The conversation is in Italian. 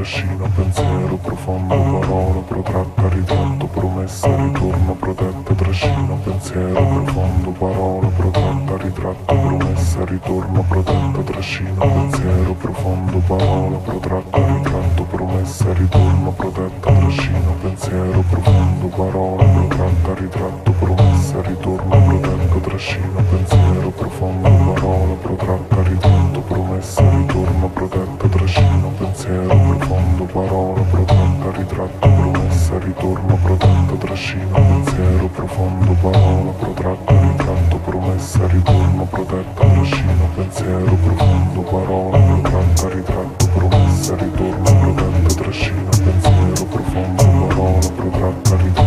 trascina pensiero profondo, parola protratta, ritratto, promessa, ritorno, protetta, trascina pensiero profondo, parola protratta, ritratto, promessa, ritorno, protetta, trascina pensiero profondo, parola protratta, ritratto, promessa, ritorno, protetta, trascina pensiero profondo, parola protratta, ritratto, promessa, ritorno, protetta, trascina pensiero profondo, parola protratta, ritratto promessa Ritorno protetta, trascino pensiero profondo Parola protetta, ritratto promessa Ritorno protetta, trascino pensiero profondo Parola protratta, ritratto promessa Ritorno protetta, trascino pensiero profondo Parola protratta, ritratto promessa Ritorno protetta, trascino pensiero profondo Parola protratta, ritratto